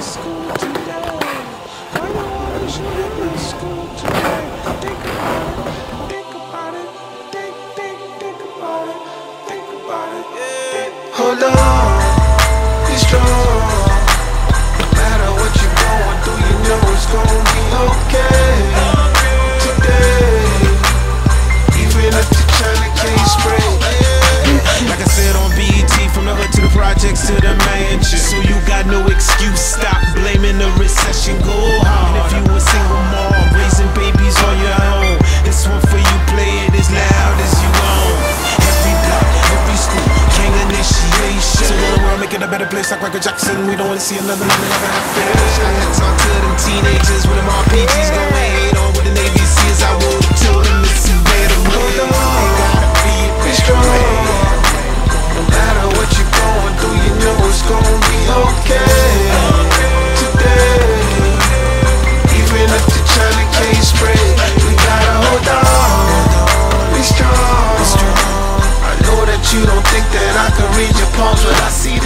school today. I don't want to show up to school today. Think about it, think about it, think, think, think about it, think about it. Yeah. Hold on. better place like Michael Jackson. We don't wanna see another man ever happen. I had to talk to them teenagers with them RPGs. going hate on With the Navy SEALs, I would have told them it's a better way. They gotta be strong. No matter what you're going through, you know it's gonna be okay. Today, even if the China can't spread, we gotta hold on. Be strong. I know that you don't think that I can read your palms, but I see